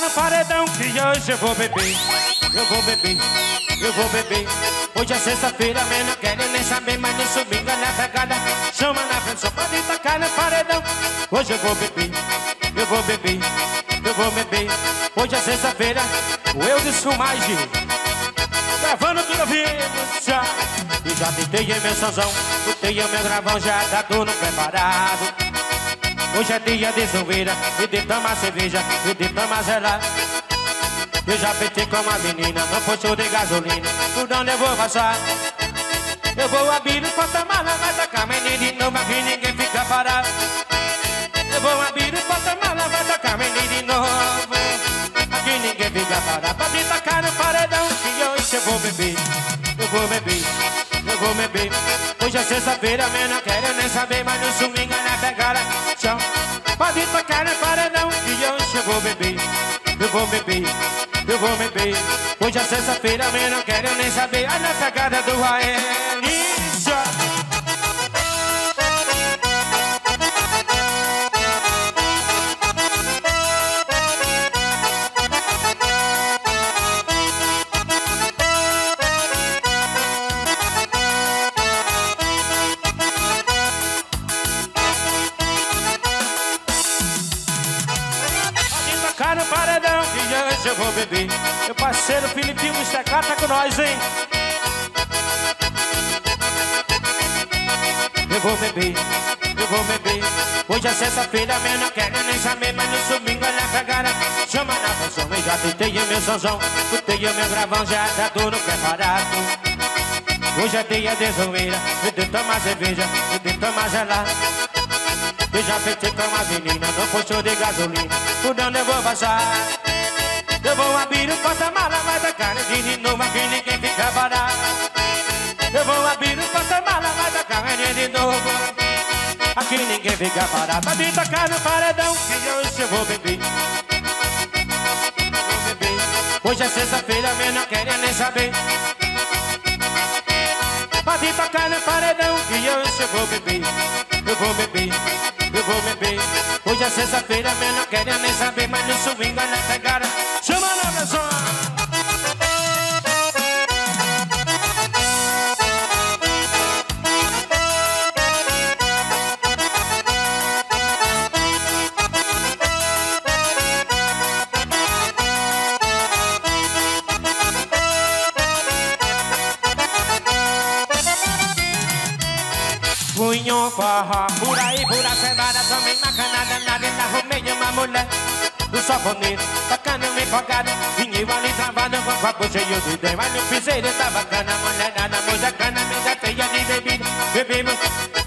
no paredão que hoje eu vou beber. Eu vou beber, eu vou beber. Hoje é sexta-feira, mas não quero nem saber Mas no domingo na pegada. Chama na frente, só pode tocar no paredão. Hoje eu vou beber, eu vou beber Eu vou beber. Hoje é sexta-feira O eu de mais Gravando tudo vivo, já. E já tentei em meu sonzão Botei meu gravão, já tá tudo preparado Hoje é dia de zoeira e de tomar cerveja e de tomar gelado. Eu já feitei com uma menina no posto de gasolina. Por onde eu vou passar? Eu vou abrir o porta-mala, vai tacar menino de novo, aqui ninguém fica parado. Eu vou abrir o porta-mala, vai tacar menino de novo. Aqui ninguém fica parado. Pode tacar no paredão que hoje. Eu vou beber, eu vou beber. Sexta-feira, mas não quero nem saber, mas no domingo na pegada chão. Pode tocar no paredão que hoje eu vou beber, eu vou beber, eu vou beber. Hoje é sexta-feira, mas não quero nem saber, olha na pegada do Rael. Beber. Meu parceiro Filipinho Mustacá tá com nós, hein? Eu vou beber, eu vou beber. Hoje é sexta-feira, mas não quero nem saber. Mas no domingo é na pegada, chama na função. Eu já tentei o meu sonzão, botei o meu gravão, já tá tudo preparado. Hoje é dia de zoeira, eu de tomar cerveja, eu de tomar gelado. Eu já feitei com uma menina, no posto de gasolina, onde eu vou passar. Eu vou abrir o porta-mala, vai dar cara de novo aqui ninguém fica parado. Eu vou abrir o porta-mala, vai dar cara de novo. Aqui ninguém fica parado. Pra me tocar no paredão, que hoje eu vou beber. Hoje é sexta-feira, mas não quero nem saber. Pode tocar no paredão, que hoje eu vou beber. Eu vou beber, beber. Hoje é sexta-feira, mas não nem saber. Mas no swing, olha a pegada. Chama na pessoa. Por aí, Também macanada, nada, arrumei uma mulher do safoneiro Tacando me empolgado Vinho ali travado com o copo cheio de ideia Mas no piseiro tá bacana Mulher nada, moça cana Mesa cheia de bebida Bebemos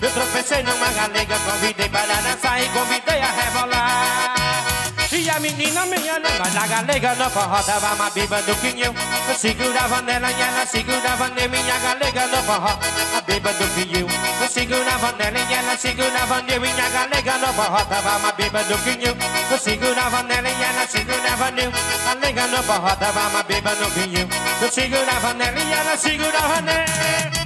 Eu tropecei numa galega Convidei para dançar e convidei menina minha leva na galega no forró Tava uma biba do quinhão Eu segurava nela e ela segurava nele Minha galega no forró A biba do quinhão Eu segurava nela e ela segurava nele Minha galega no forró Tava uma biba do quinhão Eu segurava nela e ela segurava A galega no forró Tava uma biba do quinhão Eu segurava nela e ela segurava nele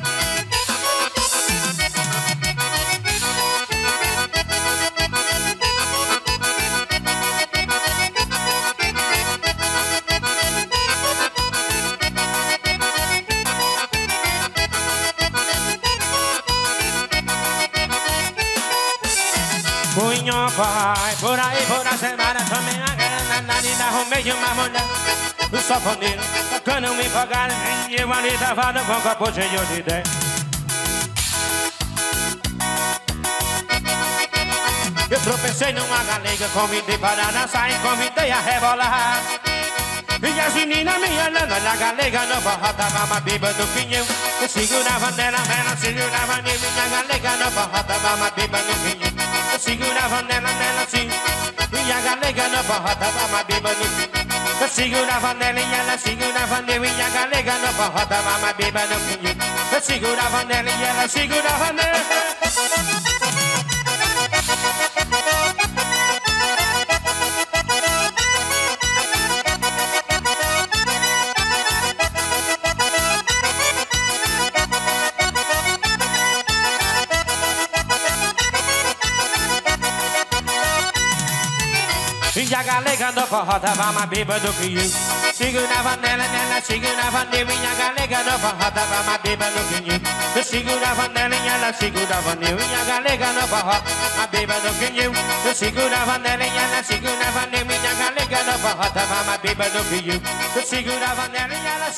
Vai. Por aí por a semana Também a grana na vida arrumei uma mulher. O safoneiro tocando me pagar E eu ali tava no com copo cheio de ideia Eu tropecei numa galega Convidei para dançar e convidei a rebolar. E as meninas me olhando na galega no forró Tava uma biba do pinhão. Eu segurava nela, ela segurava em Minha galega no forró Tava uma biba do pinhão segurava nela, nela assim E a galega no forró Tava uma biba do pinhão Eu segurava nela e ela segurava nele E a galega no forró Tava uma biba do pinhão Eu segurava nela e ela segurava nele Minha galega no forró tava mais bêbado que eu Segurava nela, nela segurava nele Minha galega no forró tava mais bêbado que eu Eu segurava nela e ela segurava nele Minha galega no forró mais bêbado que eu Eu segurava nela e ela segurava nele Minha galega forró tava mais bêbado que eu Eu e ela